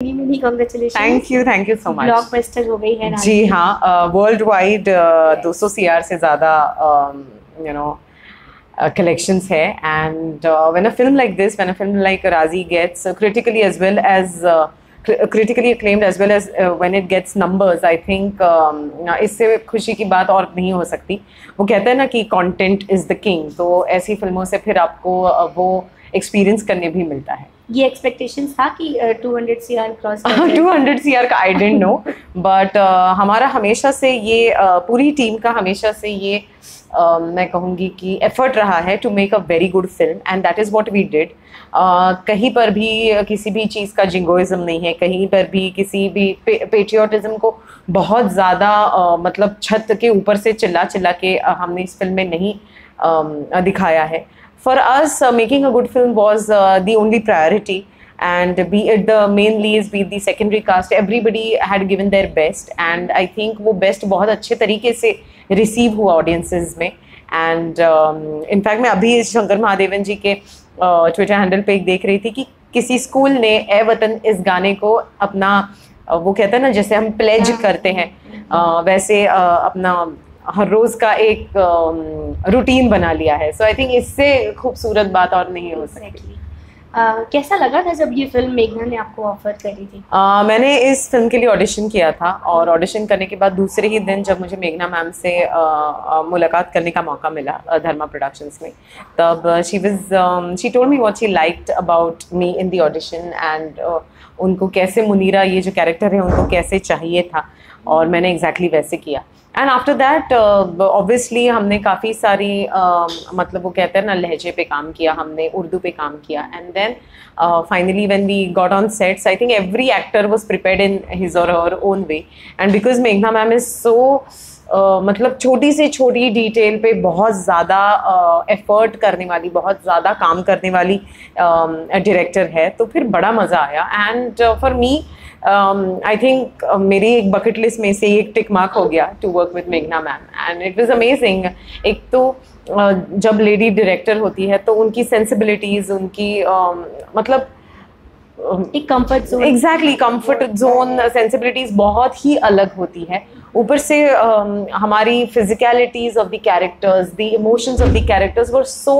Thank you thank you so much mister हो गई है जी हाँ वर्ल्ड वाइड दो सौ सी आर से ज़्यादा यू नो कलेक्शंस है। And when a film like this when a film like Raazi gets critically as well as critically acclaimed as well as uh, when it gets numbers I think um, इससे खुशी की बात और नहीं हो सकती। वो कहते हैं ना कि content is the king तो ऐसी फ़िल्मों से फिर आपको uh, वो एक्सपीरियंस करने भी मिलता है। ये एक्सपेक्टेशन था कि two hundred C R cross two hundred C R का आई डेंट नो बट हमारा हमेशा से ये uh, पूरी टीम का हमेशा से ये uh, मैं कहूँगी कि एफर्ट रहा है to make a very good film and that is what we did कहीं पर भी किसी भी चीज़ का जिंगोइज्म नहीं है कहीं पर भी किसी भी पेट्रियोटिज्म को बहुत ज़्यादा uh, मतलब छत के ऊपर से चिल्ला चिल्ला के uh, हमने इस फ़िल्म में नहीं um, दिखाया है. For us making a good film was the only priority. And be it the main leads be it the secondary cast everybody had given their best. And i think वो best बहुत अच्छे तरीके से receive हुआ audiences में. And um, in fact मैं अभी शंकर महादेवन जी के ट्विटर uh, हैंडल पे एक देख रही थी कि किसी स्कूल ने ए वतन इस गाने को अपना uh, वो कहते हैं ना जैसे हम प्लेज करते हैं uh, वैसे uh, अपना हर रोज का एक रूटीन बना लिया है. सो आई थिंक इससे खूबसूरत बात और नहीं हो सकती. कैसा लगा था जब ये फ़िल्म मेघना ने आपको ऑफ़र करी थी? uh, मैंने इस फ़िल्म के लिए ऑडिशन किया था और ऑडिशन करने के बाद दूसरे ही दिन जब मुझे मेघना मैम से मुलाकात करने का मौका मिला धर्मा प्रोडक्शंस में तब she was she told me what she liked about me in the audition and उनको कैसे मुनीरा ये जो कैरेक्टर है उनको कैसे चाहिए था और मैंने एग्जैक्टली exactly वैसे किया। एंड आफ्टर दैट ऑब्वियसली हमने काफ़ी सारी uh, मतलब वो कहते हैं ना लहजे पे काम किया हमने उर्दू पे काम किया। And then finally when we got on sets I think every actor was prepare in his or her own way and because मेघना मैम इज़ सो मतलब छोटी से छोटी डिटेल पे बहुत ज़्यादा एफर्ट करने वाली बहुत ज़्यादा काम करने वाली डायरेक्टर है। तो फिर बड़ा मज़ा आया। And for me I think मेरी एक बकेट लिस्ट में से एक टिक मार्क हो गया टू वर्क विद मेघना ma'am and it was amazing एक तो जब लेडी डायरेक्टर होती है तो उनकी सेंसिबिलिटीज़ उनकी मतलब एक comfort zone exactly comfort zone sensibilities बहुत ही अलग होती है। ऊपर से um, हमारी physicalities of the characters the emotions of the characters were so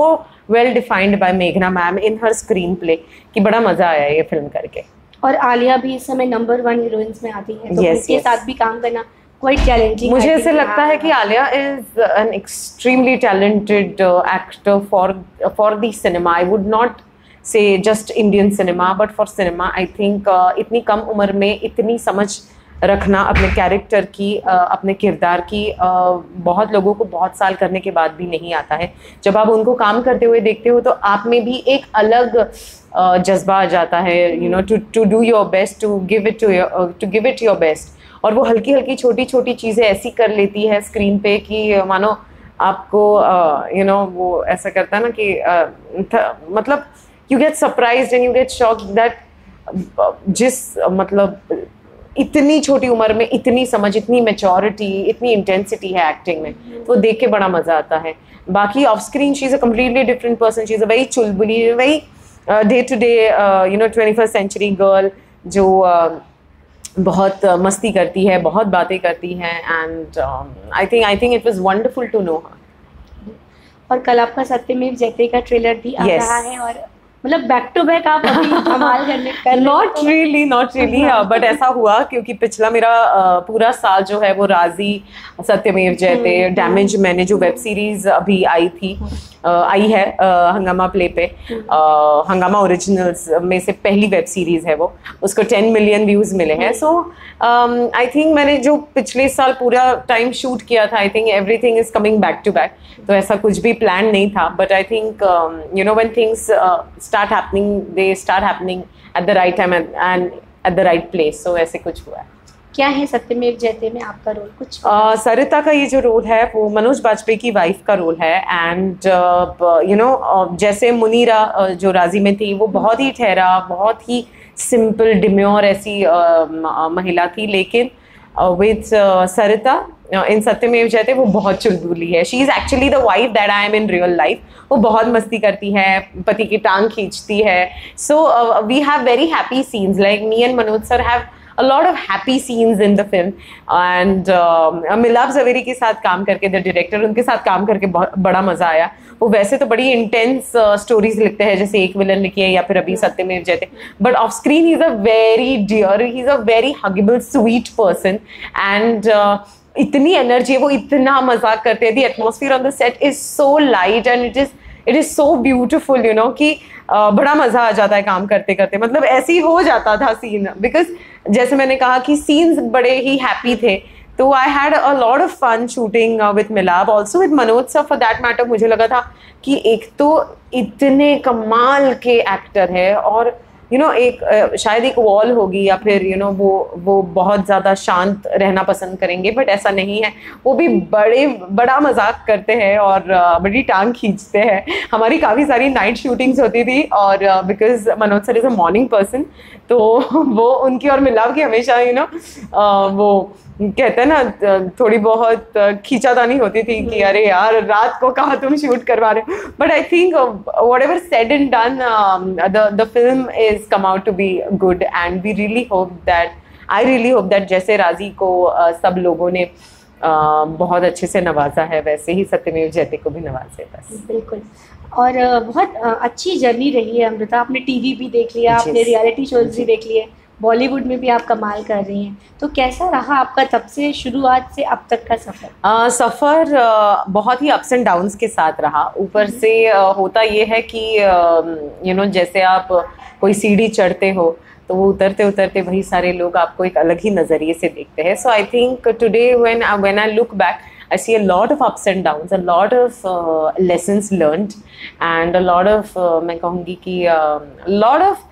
well defined by मेघना ma'am in her screenplay कि बड़ा मज़ा आया ये फ़िल्म करके। और आलिया भी इस समय नंबर वन हीरोइंस में आती है तो Yes, उनके yes. साथ भी काम करना क्वाइट चैलेंजिंग मुझे ऐसे लगता है कि Alia is an extremely talented actor for for the cinema I would not say just Indian cinema but for cinema I think इतनी कम उम्र में इतनी समझ रखना अपने कैरेक्टर की अपने किरदार की बहुत लोगों को बहुत साल करने के बाद भी नहीं आता है। जब आप उनको काम करते हुए देखते हो तो आप में भी एक अलग जज्बा आ जाता है you know to to do your best to give it to to give it your best और वो हल्की हल्की छोटी छोटी चीज़ें ऐसी कर लेती है स्क्रीन पे कि, मानो आपको यू नो वो ऐसा करता है ना कि मतलब you get surprise and you get shock that जिस मतलब इतनी छोटी उम्र में इतनी समझ इतनी मेचोरिटी इतनी इंटेंसिटी है एक्टिंग में तो देख के बड़ा मज़ा आता है। बाकी off screen she is a completely different person she is a very Chulbuli very day to day you know twenty first century girl जो uh, बहुत uh, मस्ती करती है बहुत बातें करती है and I think I think it was wonderful to know her और कल आपका सत्यमेव जयते का ट्रेलर भी आ Yes. रहा है और मतलब बैक टू बैक आप अभी करने not really not really but ऐसा हुआ क्योंकि पिछला मेरा uh, पूरा साल जो है वो राज़ी सत्यमेव जयते हम्म, डैमेज मैंने जो वेब सीरीज़ अभी आई थी आई है हंगामा प्ले पे। हंगामा ओरिजिनल्स में से पहली वेब सीरीज़ है वो। उसको टेन मिलियन व्यूज़ मिले हैं। सो आई थिंक मैंने जो पिछले साल पूरा टाइम शूट किया था I think everything is coming back to back तो ऐसा कुछ भी प्लान नहीं था। But I think you know one things start happening they start happening at the right time and at the right place so ऐसे कुछ हुआ है। क्या है सत्यमेव जयते में आपका रोल कुछ Uh, सरिता का ये जो रोल है वो मनोज बाजपेयी की वाइफ का रोल है एंड यू नो जैसे मुनीरा uh, जो राज़ी में थी वो बहुत ही ठहरा बहुत ही सिंपल डिम्योर ऐसी uh, महिला थी लेकिन विथ सरिता इन सत्यमेव जयते वो बहुत चुलबुली है। She is actually the wife that I am in real life वो बहुत मस्ती करती है पति की टांग खींचती है। So we have very happy scenes like me and Manoj sir have a lot of happy scenes in the film. And मिलाप जवेरी के साथ काम करके द डायरेक्टर उनके साथ काम करके बड़ा मज़ा आया वो वैसे तो बड़ी इंटेंस स्टोरीज लिखते हैं जैसे एक विलन लिखी है या फिर अभी Satyamev Jayate but off screen he is a very dear he is a very huggable sweet person and इतनी एनर्जी है वो इतना मज़ाक करते हैं। The atmosphere on the set is so light and it is it is so beautiful you know कि uh, बड़ा मज़ा आ जाता है काम करते करते मतलब ऐसे ही हो जाता था सीन बिकॉज़ जैसे मैंने कहा कि सीन्स बड़े ही हैप्पी थे तो I had a lot of fun shooting with Milap also with Manoj sir for that matter मुझे लगा था कि एक तो इतने कमाल के एक्टर है और यू नो एक शायद एक वॉल होगी या फिर यू you नो know, वो वो बहुत ज़्यादा शांत रहना पसंद करेंगे बट ऐसा नहीं है। वो भी बड़े बड़ा मज़ाक करते हैं और बड़ी टांग खींचते हैं। हमारी काफ़ी सारी नाइट शूटिंग्स होती थी और because Manoj sir is a morning person तो वो उनकी और मिलाव की हमेशा यू नो वो कहते हैं ना थोड़ी बहुत खींचातानी होती थी कि अरे यार रात को कहा तुम शूट करवा रहे हो? But I think whatever said and done the film is come out to be good and we really hope that I really hope that जैसे राज़ी को uh, सब लोगों ने uh, बहुत अच्छे से नवाजा है वैसे ही सत्यमेव जयते को भी नवाजे बस। बिल्कुल। और बहुत अच्छी जर्नी रही है अमृता आपने टीवी भी देख लिया आपने रियलिटी शोज़ भी देख लिए। बॉलीवुड में भी आप कमाल कर रही हैं। तो कैसा रहा आपका तब से शुरुआत से अब तक का सफ़र? सफ़र बहुत ही अप्स एंड डाउन्स के साथ रहा। ऊपर हम्म। से होता ये है कि यू नो जैसे आप कोई सीढ़ी चढ़ते हो तो वो उतरते उतरते वही सारे लोग आपको एक अलग ही नज़रिए से देखते हैं। So I think today when when I look back I see a lot of ups and downs, a lot of uh, lessons learned, and a lot of uh, मैं कहूँगी कि uh, lot of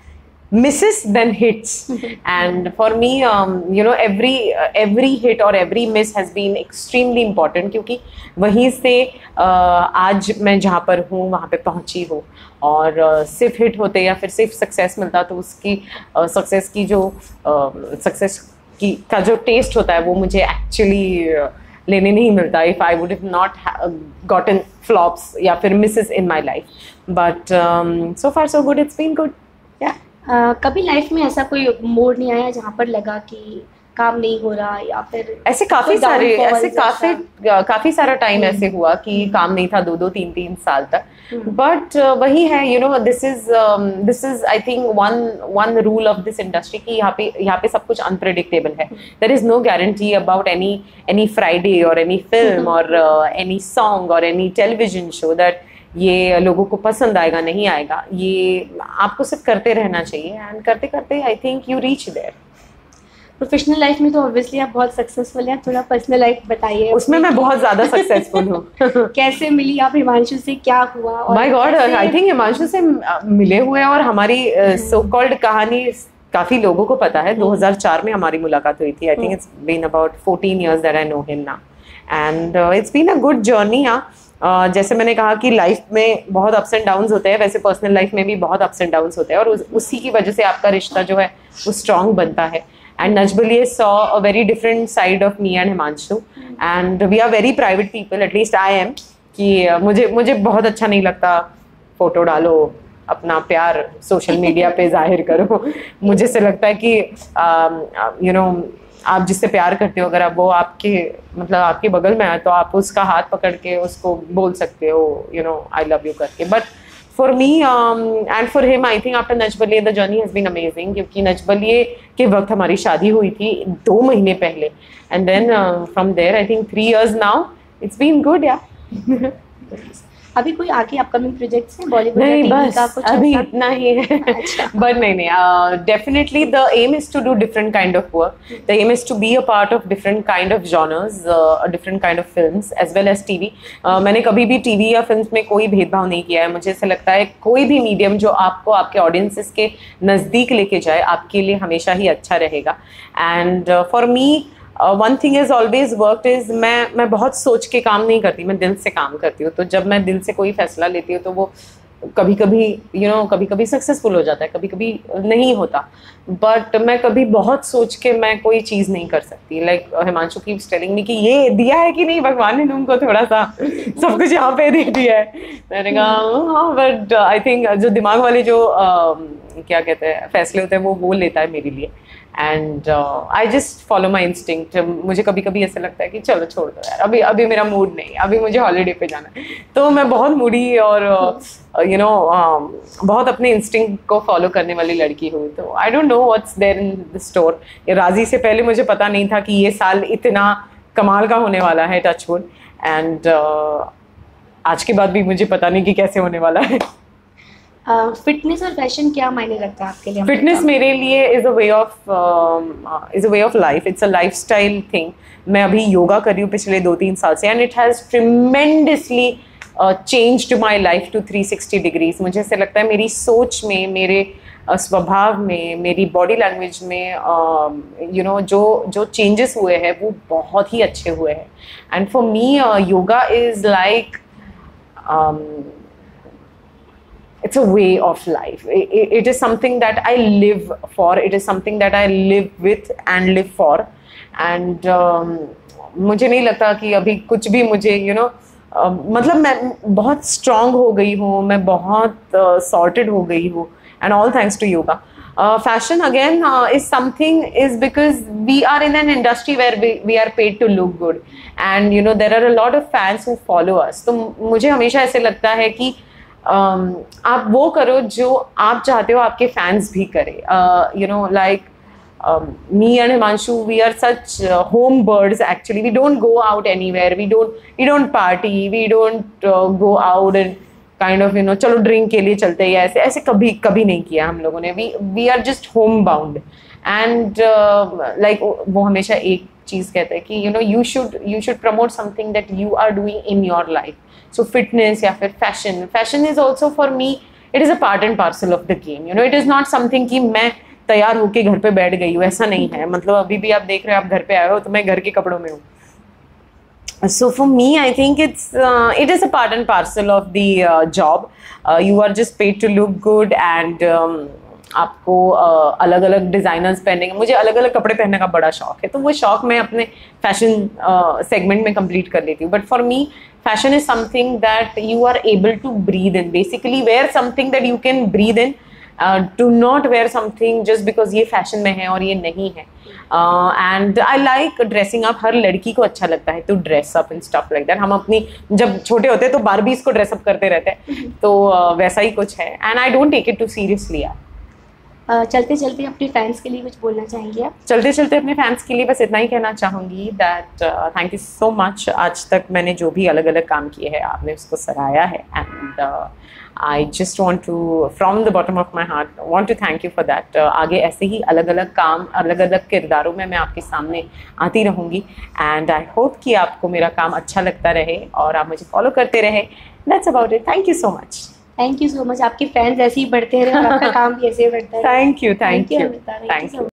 misses than hits. And for me um, you know every uh, every hit or every miss has been extremely important क्योंकि वहीं से uh, आज मैं जहाँ पर हूँ वहाँ पे पहुँची हूँ। और uh, सिर्फ़ हिट होते या फिर सिर्फ़ सक्सेस मिलता तो उसकी सक्सेस uh, की जो सक्सेस uh, की का जो टेस्ट होता है वो मुझे एक्चुअली uh, लेने नहीं मिलता। If I would not gotten flops या फिर misses in my life but so far so good it's been good या कभी लाइफ में ऐसा कोई मोड़ नहीं आया जहाँ पर लगा कि काम नहीं हो रहा या फिर ऐसे काफ़ी सारे ऐसे काफ़ी काफ़ी सारा टाइम ऐसे हम्म। हुआ कि काम नहीं था दो दो तीन तीन साल तक। But hmm. वही है you know this is this is I think one one rule of this industry कि यहाँ पे यहाँ पे सब कुछ अनप्रिडिक्टेबल है। There is no guarantee about any any Friday or any film or any song or any television show that ये लोगों को पसंद आएगा नहीं आएगा ये आपको सिर्फ़ करते रहना चाहिए। एंड करते करते I think you reach there professional life में तो ऑब्वियसली आप बहुत सक्सेसफुल हैं थोड़ा पर्सनल लाइफ बताइए। उसमें मैं बहुत ज़्यादा सक्सेसफुल हूँ। कैसे मिली आप हिमांशु से क्या हुआ my god I think Himanshu से मिले हुए और हमारी सो uh, कॉल्ड हम्म। कहानी काफ़ी लोगों को पता है। 2004 में हमारी मुलाकात हुई थी। I think it's been about 14 years that I know him now and it's been a good journey हाँ। Uh, जैसे मैंने कहा कि लाइफ में बहुत अप्स एंड डाउन्स होते हैं वैसे पर्सनल लाइफ में भी बहुत अप्स एंड डाउन्स होते हैं और उस, उसी की वजह से आपका रिश्ता जो है वो स्ट्रांग बनता है। And saw a very different side of me and Himanshu and we are very private people at least I am कि मुझे मुझे बहुत अच्छा नहीं लगता फ़ोटो डालो अपना प्यार सोशल मीडिया पे ज़ाहिर करो। मुझे से लगता है कि यू नो आप जिससे प्यार करते हो, अगर आप वो आपके मतलब आपके बगल में आए तो आप उसका हाथ पकड़ के उसको बोल सकते हो you know I love you करके। But for me and for him I think after Nach Baliye the journey has been amazing क्योंकि नजबलिए के वक्त हमारी शादी हुई थी दो महीने पहले। And then from there I think three years now it's been good या अभी कोई आगे अपकमिंग प्रोजेक्ट्स हैं? बॉलीवुड नहीं बस अभी इतना ही है। बट नहीं नहीं definitely the aim is to do different kind of work the aim is to be a part of different kind of genres different kind of film as well as TV मैंने कभी भी TV या film में कोई भेदभाव नहीं किया है। मुझे ऐसा लगता है कोई भी मीडियम जो आपको आपके ऑडियंसिस के नज़दीक लेके जाए आपके लिए हमेशा ही अच्छा रहेगा। And for me one thing is always work is मैं मैं बहुत सोच के काम नहीं करती मैं दिल से काम करती हूँ। तो जब मैं दिल से कोई फैसला लेती हूँ तो वो कभी कभी यू नो कभी कभी सक्सेसफुल हो जाता है कभी कभी नहीं होता। बट मैं कभी बहुत सोच के मैं कोई चीज़ नहीं कर सकती। लाइक like, हिमांशु की टेलिंग मी कि ये दिया है कि नहीं? भगवान ने तुमको थोड़ा सा सब कुछ यहाँ पे दे दिया है। मैंने कहा हाँ बट आई थिंक जो दिमाग वाले जो uh, क्या कहते हैं फैसले होते हैं वो वो लेता है मेरे लिए। And I just follow my instinct मुझे कभी कभी ऐसा लगता है कि चलो छोड़ दो यार। अभी अभी मेरा मूड नहीं अभी मुझे हॉलीडे पे जाना है। तो मैं बहुत मूडी और यू uh, नो uh, बहुत अपने इंस्टिंक्ट को फॉलो करने वाली लड़की हूँ। तो I don't know what's there in the store Raazi से पहले मुझे पता नहीं था कि ये साल इतना कमाल का होने वाला है टचवुड एंड uh, आज के बाद भी मुझे पता नहीं कि कैसे होने वाला है। फिटनेस और फ़ैशन क्या मायने रखता है आपके लिए फिटनेस मेरे लिए is a way of is a way of life it's a lifestyle thing मैं अभी योगा कर रही हूँ पिछले दो तीन साल से and it has tremendously change to my life to three sixty degrees मुझे ऐसे लगता है मेरी सोच में, मेरे स्वभाव में, मेरी बॉडी लैंग्वेज में यू नो जो जो चेंजेस हुए हैं, वो बहुत ही अच्छे हुए हैं. And for me yoga is like it's a way of life it, it is something that i live for it is something that i live with and live for and um, मुझे नहीं लगता कि अभी कुछ भी मुझे you you know know, uh, मतलब मैं बहुत स्ट्रांग हो गई हूँ मैं बहुत सॉर्टेड uh, हो गई हूँ and all thanks to yoga uh, is something is because we are in an industry where we, we are paid to look good and you know there are a lot of fans who follow us तो मुझे हमेशा ऐसे लगता है कि um, आप वो करो जो आप चाहते हो आपके फैंस भी करें you know like and Himanshu, we are such uh, home birds. Actually, we don't go out anywhere. We don't we don't party. We don't uh, go out and kind of you know चलो drink के लिए चलते हैं ऐसे ऐसे कभी कभी नहीं किया हम लोगों ने we we are just home bound and like वो हमेशा एक चीज़ कहते हैं कि you know you should you should promote something that you are doing in your life so fitness या फिर fashion fashion is also for me it is a part and parcel of the game you know it is not something कि मैं तैयार होके घर पे बैठ गई हूँ ऐसा नहीं है। मतलब अभी भी आप देख रहे हो आप घर पे आए हो तो मैं घर के कपड़ों में हूँ। So for me i think it's uh, it is a part and parcel of the uh, job. Uh, you are just paid to आपको अलग अलग डिज़ाइनर्स पहनेंगे। मुझे अलग अलग कपड़े पहनने का बड़ा शौक है तो वो शौक मैं अपने फ़ैशन सेगमेंट में कंप्लीट कर लेती हूँ। But for me fashion is something that you are able to breathe in basically wear something that you can breathe in do not wear something just because ये फ़ैशन में है और ये नहीं है। And I like dressing up हर लड़की को अच्छा लगता है to dress up in stuff like that हम अपनी जब छोटे होते हैं तो बारबीज को ड्रेसअप करते रहते हैं। तो uh, वैसा ही कुछ है। And I don't take it too seriously यार। चलते चलते अपने फैंस के लिए कुछ बोलना चाहेंगे आप? चलते चलते अपने फैंस के लिए बस इतना ही कहना चाहूँगी that thank you so much आज तक मैंने जो भी अलग अलग काम किए हैं, आपने उसको सराहाया है and I just want to from the bottom of my heart want to thank you for that आगे ऐसे ही अलग अलग काम अलग अलग किरदारों में मैं आपके सामने आती रहूँगी एंड आई होप कि आपको मेरा काम अच्छा लगता रहे और आप मुझे फॉलो करते रहे. That's about it thank you so much thank you so much आपके फैंस ऐसे ही बढ़ते हैं और आपका काम भी ऐसे ही बढ़ता है thank you thank you thank you